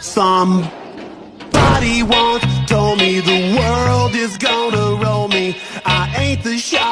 Somebody once told me the world is gonna roll me. I ain't the shop.